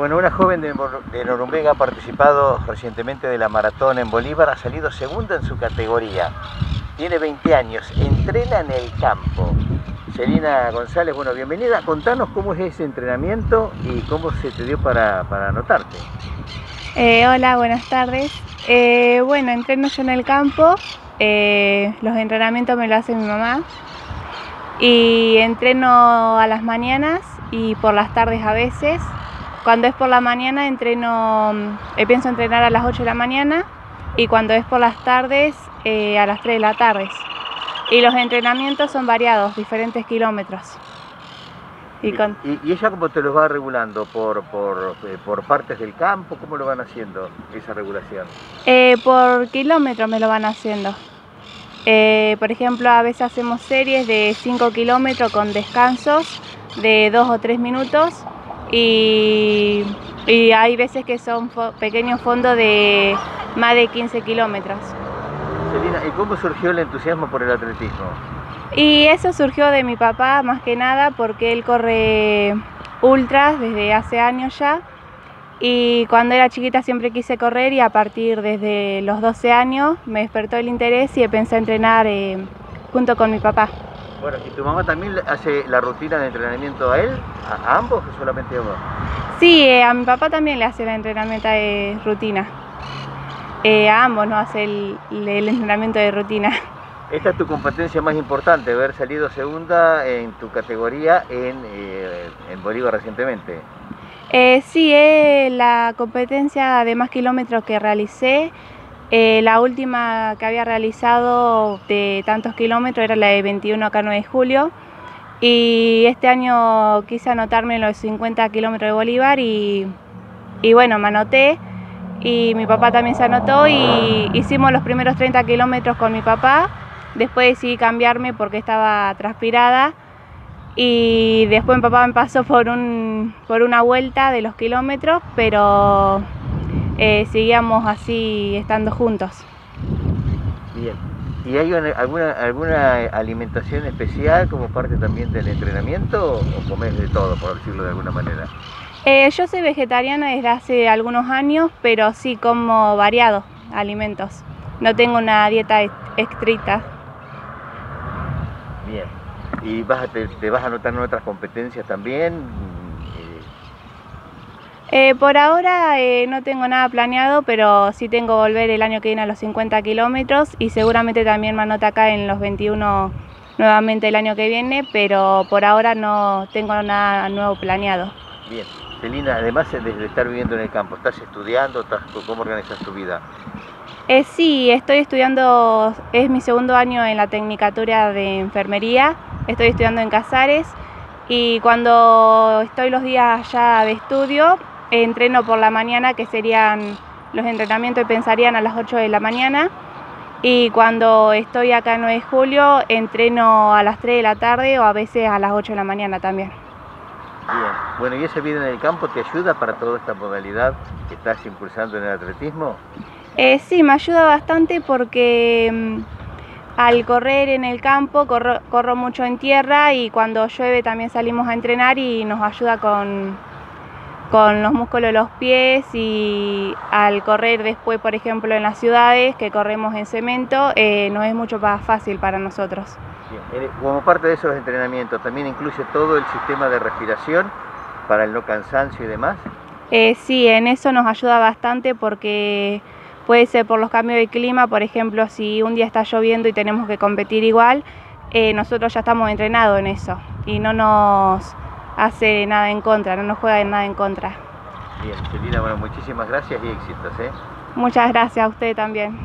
Bueno, una joven de, Noruega ha participado recientemente de la maratón en Bolívar, ha salido segunda en su categoría. Tiene 20 años, entrena en el campo. Selina González, bueno, bienvenida. Contanos cómo es ese entrenamiento y cómo se te dio para, anotarte. Eh, hola, buenas tardes. Eh, bueno, entreno yo en el campo. Eh, los entrenamientos me lo hace mi mamá. Y entreno a las mañanas y por las tardes a veces. Cuando es por la mañana entreno, eh, pienso entrenar a las 8 de la mañana y cuando es por las tardes eh, a las 3 de la tarde. Y los entrenamientos son variados, diferentes kilómetros. ¿Y, ella cómo te los va regulando? ¿Por, por, eh, por, partes del campo? ¿Cómo lo van haciendo esa regulación? por kilómetros me lo van haciendo. Por ejemplo, a veces hacemos series de 5 kilómetros con descansos de 2 o 3 minutos y, hay veces que son pequeños fondos de más de 15 kilómetros. Celina, ¿y cómo surgió el entusiasmo por el atletismo? Y eso surgió de mi papá más que nada porque él corre ultras desde hace años ya y cuando era chiquita siempre quise correr y a partir desde los 12 años me despertó el interés y empecé a entrenar eh, junto con mi papá. Bueno, ¿y tu mamá también hace la rutina de entrenamiento a él? ¿A, ambos o solamente a vos? Sí, eh, a mi papá también le hace la entrenamiento de rutina. Eh, a ambos no hace el, entrenamiento de rutina. Esta es tu competencia más importante, haber salido segunda en tu categoría en, eh, en Bolívar recientemente. Sí, es la competencia de más kilómetros que realicé. Eh, la última que había realizado de tantos kilómetros era la de 21 acá 9 de julio. Y este año quise anotarme los 50 kilómetros de Bolívar y, bueno, me anoté. Y mi papá también se anotó y hicimos los primeros 30 kilómetros con mi papá, después decidí cambiarme porque estaba transpirada y después mi papá me pasó por, un, por una vuelta de los kilómetros, pero eh, seguíamos así estando juntos. Bien. ¿Y hay alguna, alguna alimentación especial como parte también del entrenamiento o comes de todo, por decirlo de alguna manera? Eh, yo soy vegetariana desde hace algunos años, pero sí como variados alimentos. No tengo una dieta estricta. Bien. ¿Y vas te, te, vas a anotar en otras competencias también? Eh, por ahora eh, no tengo nada planeado, pero sí tengo volver el año que viene a los 50 kilómetros y seguramente también me anota acá en los 21 nuevamente el año que viene, pero por ahora no tengo nada nuevo planeado. Bien, Celina, además de estar viviendo en el campo, ¿estás estudiando? ¿Cómo organizas tu vida? Eh, sí, estoy estudiando, es mi segundo año en la Tecnicatura de Enfermería, estoy estudiando en Casares y cuando estoy los días allá de estudio entreno por la mañana, que serían los entrenamientos pensarían a las 8 de la mañana. Y cuando estoy acá en 9 de julio, entreno a las 3 de la tarde o a veces a las 8 de la mañana también. Bien, bueno, ¿y ese vida en el campo te ayuda para toda esta modalidad que estás impulsando en el atletismo? Eh, sí, me ayuda bastante porque mm, al correr en el campo corro, corro mucho en tierra y cuando llueve también salimos a entrenar y nos ayuda con, con los músculos de los pies y al correr después, por ejemplo, en las ciudades, que corremos en cemento, eh, no es mucho más fácil para nosotros. Como parte de esos entrenamientos, ¿también incluye todo el sistema de respiración para el no cansancio y demás? Eh, sí, en eso nos ayuda bastante porque puede ser por los cambios de clima, por ejemplo, si un día está lloviendo y tenemos que competir igual, eh, nosotros ya estamos entrenados en eso y no nos hace nada en contra, no nos juega nada en contra. Bien, Celina, bueno, muchísimas gracias y éxitos. ¿eh? Muchas gracias a usted también.